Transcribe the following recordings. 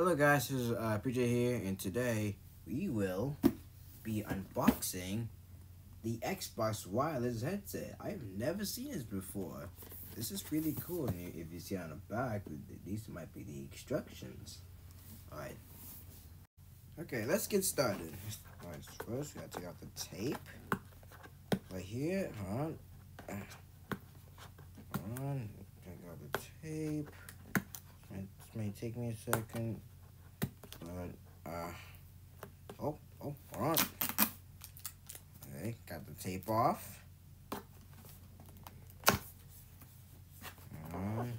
Hello guys, this is uh, PJ here, and today we will be unboxing the Xbox wireless headset. I've never seen this before. This is pretty cool, and if you see on the back, these might be the instructions. Alright. Okay, let's get started. Alright, first we gotta take out the tape. Right here, hold on. Hold on, take out the tape. This may take me a second. But, uh, oh, oh, hold on. Okay, off. Um,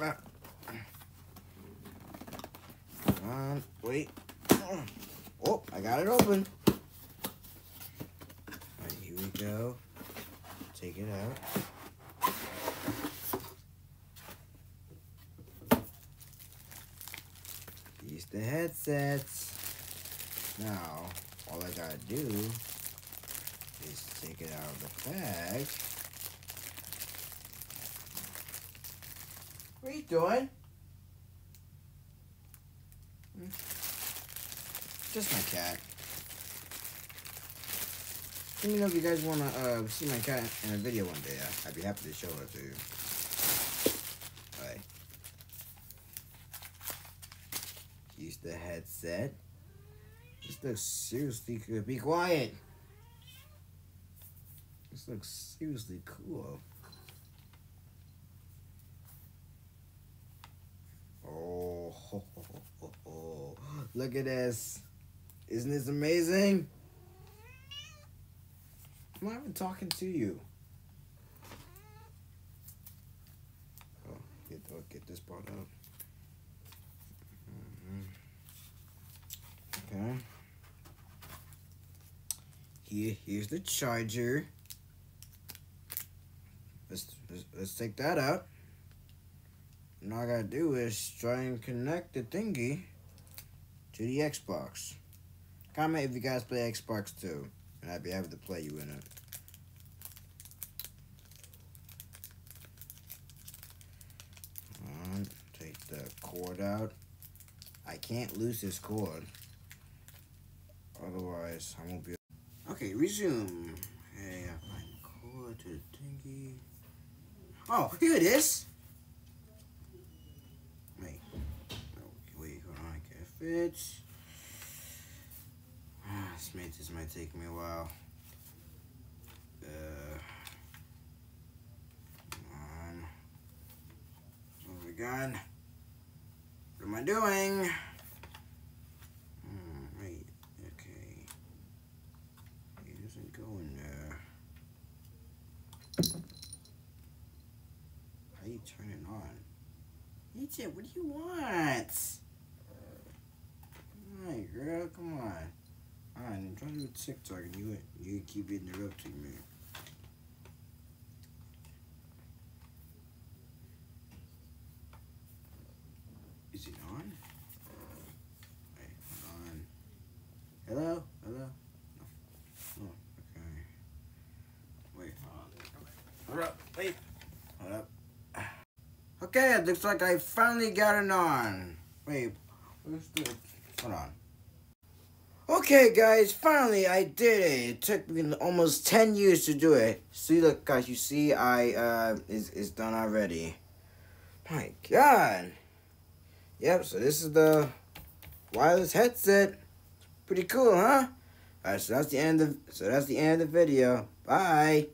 ah. on, wait. Oh, I got it open. Alright, here we go. Take it out. These the headsets. Now, all I gotta do is take it out of the bag. What are you doing? Hmm? Just my cat. Let me know if you guys want to uh, see my cat in a video one day. I'd be happy to show it to you. Alright. The headset. This looks seriously good. Be quiet. This looks seriously cool. Oh, ho, ho, ho, look at this. Isn't this amazing? I'm not even talking to you. Oh, get, oh, get this part out. Here, here's the charger. Let's, let's, let's take that out. And all I gotta do is try and connect the thingy to the Xbox. Comment if you guys play Xbox too, and I'd be happy to play you in it. Take the cord out. I can't lose this cord. Otherwise, I won't be. Okay, resume. Hey, I find cord to thingy. Oh, here it is. Wait. Wait, hold on. Can it fits? this may this might take me a while. Uh, come on. My god. What am I doing? Hmm, wait, okay. It doesn't go in there. How you turn it on? Egypt, what do you want? Alright, girl, come on. Alright, I'm trying to do TikTok and you you keep interrupting me. Is it on? Wait, on. Hello? Hello? No. Oh, okay. Wait, hold up. Wait. Hold up. Okay, looks like I finally got it on. Wait, where's the... Hold on. Okay, guys, finally I did it. It took me almost 10 years to do it. See, look, guys, you see, I, uh, is is done already. My God. Yep, so this is the wireless headset. Pretty cool, huh? Alright, so that's the end of, so that's the end of the video. Bye.